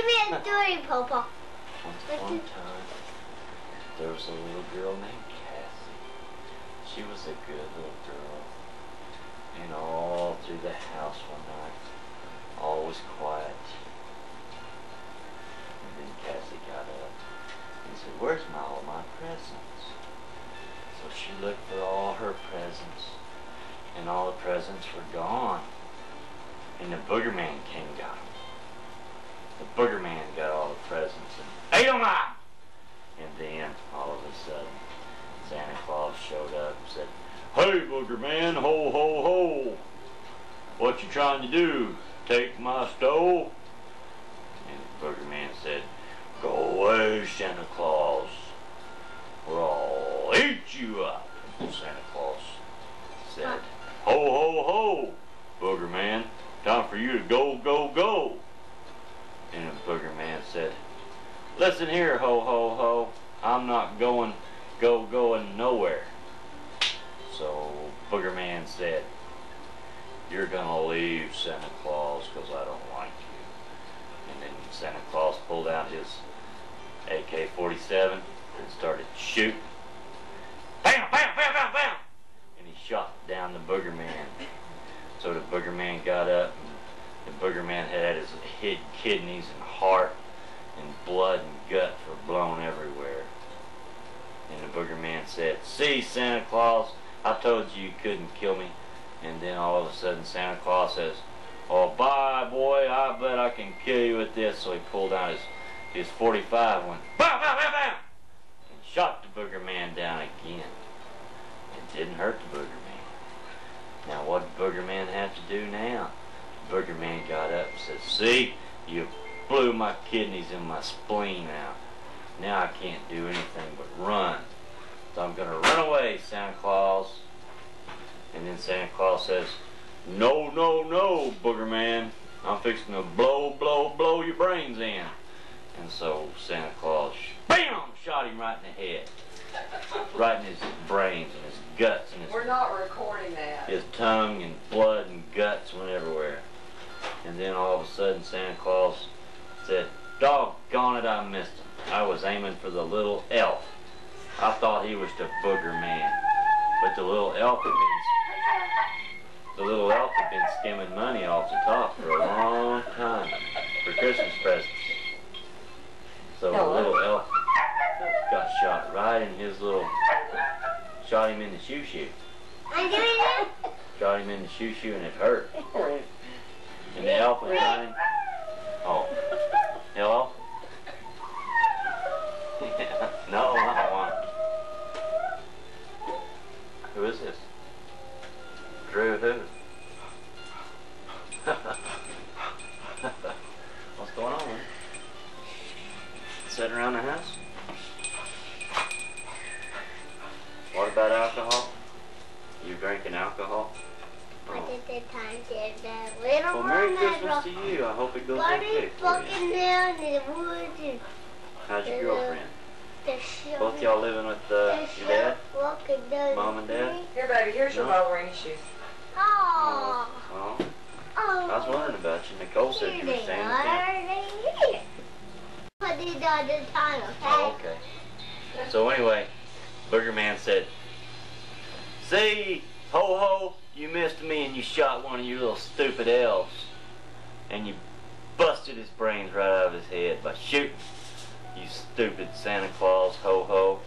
Give me a story, Papa. Once upon a time, there was a little girl named Cassie. She was a good little girl. And all through the house one night, all was quiet. And then Cassie got up and said, Where's my, all my presents? So she looked for all her presents, and all the presents were gone. And the booger man came booger man got all the presents and ate them up. And then, all of a sudden, Santa Claus showed up and said, Hey, booger man, ho, ho, ho. What you trying to do? Take my stove? And the booger man said, Go away, Santa Claus. Or I'll eat you up. And Santa Claus said, Ho, ho, ho, booger man. Time for you to go, go, go. And the booger man said, Listen here, ho, ho, ho. I'm not going, go, going nowhere. So Booger Man said, You're gonna leave Santa Claus because I don't like you. And then Santa Claus pulled out his AK-47 and started shooting. Bam, bam, bam, bam, bam! And he shot down the Booger Man. So the Booger Man got up the Booger Man had his hid kidneys and heart and blood and guts were blown everywhere. And the Booger Man said, See, Santa Claus, I told you you couldn't kill me. And then all of a sudden Santa Claus says, Oh, bye, boy, I bet I can kill you with this. So he pulled out his, his 45 and went, bam, bam, bam, bam, and shot the Booger Man down again. It didn't hurt the Booger Man. Now, what did Booger Man have to do now? Booger Man got up and said, See, you blew my kidneys and my spleen out. Now I can't do anything but run. So I'm gonna run away, Santa Claus. And then Santa Claus says, No, no, no, Booger Man. I'm fixing to blow, blow, blow your brains in. And so Santa Claus, bam, shot him right in the head. Right in his brains and his guts and his We're not recording that. his tongue and blood and guts went everywhere. And then all of a sudden Santa Claus said, Doggone it, I missed him. I was aiming for the little elf. I thought he was the booger man. But the little elf had been the little elf had been skimming money off the top for a long time for Christmas presents. So the little elf got shot right in his little shot him in the shoe shoe. I'm doing it. Shot him in the shoe shoe and it hurt and the Alpha 9. Little Well, Merry one that Christmas to you. I hope it goes Buddy okay for you. down in the woods How's your girlfriend? the. Both y'all living with uh, your dad? Down Mom and Dad? Here, baby, here's your No. Ballerini shoes. Oh. Oh, Oh. I was wondering about you. Nicole said Here you were they staying are. with them. Put these on the time, okay? Oh, okay. So anyway, Burger Man said, See, ho ho, you missed me and you shot one of your little stupid elves. And you busted his brains right out of his head by shooting. You stupid Santa Claus, ho ho.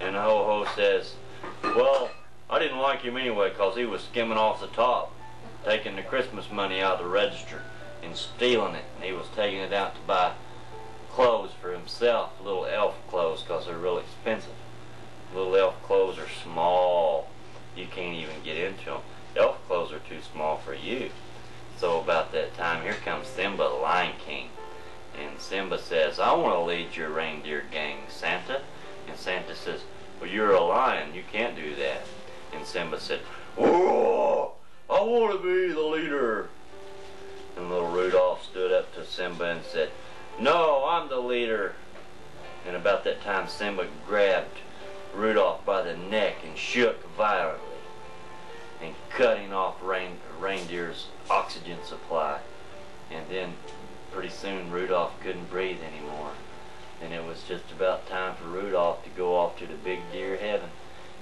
And the ho ho says, Well, I didn't like him anyway because he was skimming off the top, taking the Christmas money out of the register and stealing it. And he was taking it out to buy clothes for himself, little elf clothes, because they're real expensive. Little elf clothes are small. I want to lead your reindeer gang, Santa. And Santa says, well, you're a lion. You can't do that. And Simba said, I want to be the leader. And little Rudolph stood up to Simba and said, no, I'm the leader. And about that time, Simba grabbed Rudolph by the neck and shook violently and cutting off rein, reindeer's oxygen supply. And then soon Rudolph couldn't breathe anymore. And it was just about time for Rudolph to go off to the big deer heaven.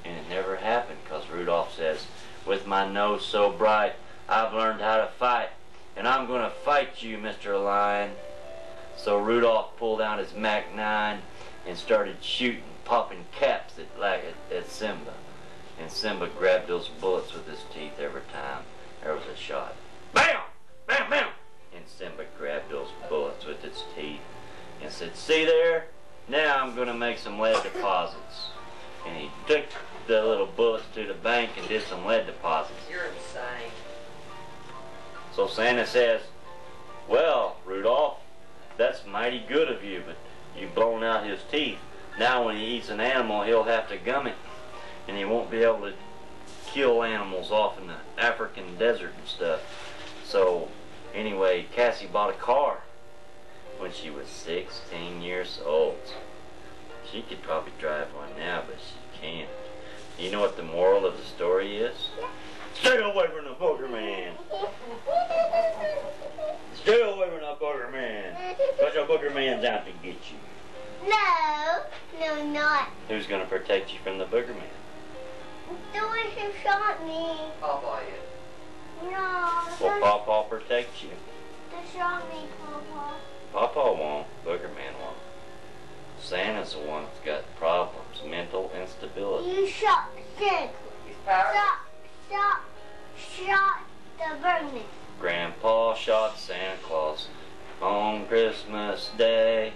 And it never happened because Rudolph says, with my nose so bright, I've learned how to fight. And I'm going to fight you, Mr. Lion. So Rudolph pulled out his Mac 9 and started shooting, popping caps at, like, at, at Simba. And Simba grabbed those bullets with his teeth every time there was a shot. Bam! And Simba grabbed those bullets with its teeth and said, See there? Now I'm going to make some lead deposits. And he took the little bullets to the bank and did some lead deposits. You're insane. So Santa says, Well, Rudolph, that's mighty good of you, but you've blown out his teeth. Now when he eats an animal, he'll have to gum it. And he won't be able to kill animals off in the African desert and stuff. So, anyway, Cassie bought a car when she was 16 years old. She could probably drive one now, but she can't. You know what the moral of the story is? Stay away from the booger man. Stay away from the booger man. Because the booger man's out to get you. No, no, not. Who's going to protect you from the booger man? The one who shot me. Papa is. No, the Will one Pawpaw protect you? who shot me, Papa. Pawpaw won't. Booger man won't. Santa's the one that's got problems, mental instability. You shot Santa. He's powerful. Stop, stop, shot the Bergman. Grandpa shot Santa Claus on Christmas Day.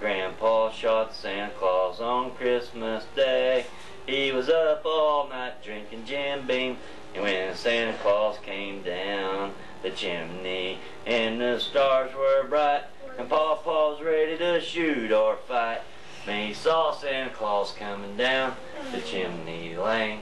Grandpa shot Santa Claus on Christmas Day. He was up all night drinking Jim Beam. And when Santa Claus came down the chimney and the stars were bright and Pawpaw was ready to shoot or fight, he saw Santa Claus coming down the chimney lane,